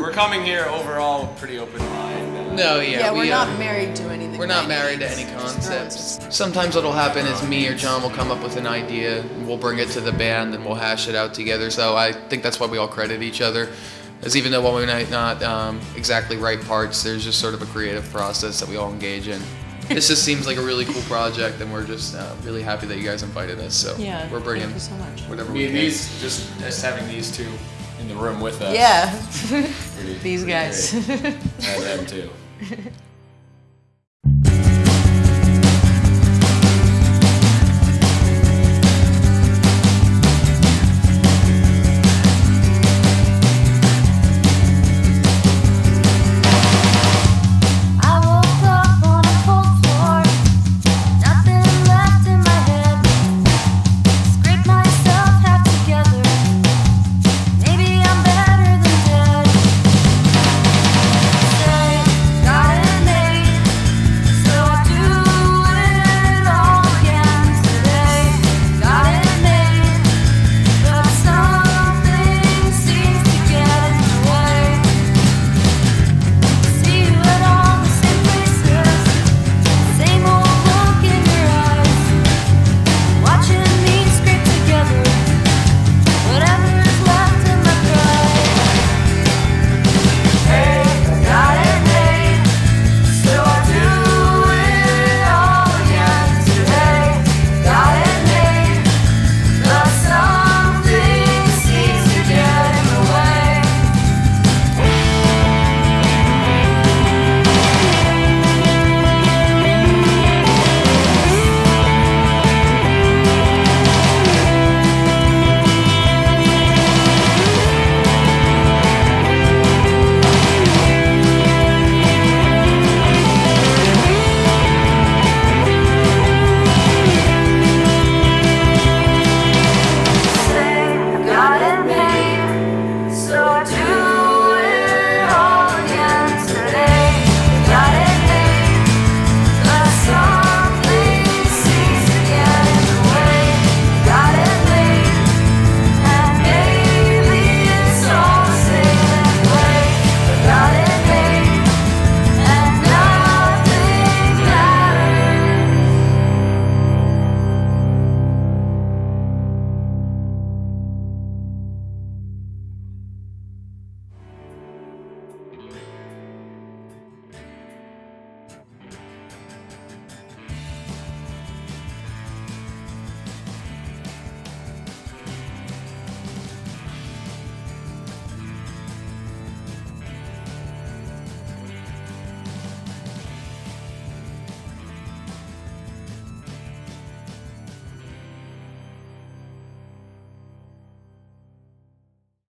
we're coming here overall pretty open mind. No, yeah. Yeah, we're we, uh, not married to anything. We're not by married to any concepts. Sometimes what'll happen is me or John will come up with an idea, and we'll bring it to the band, and we'll hash it out together. So I think that's why we all credit each other. As even though we might not um, exactly write parts, there's just sort of a creative process that we all engage in. this just seems like a really cool project, and we're just uh, really happy that you guys invited us. So Yeah, we're bringing thank you so much. whatever I we mean, can. these just just having these two in the room with us. Yeah, pretty- these pretty guys. And them too.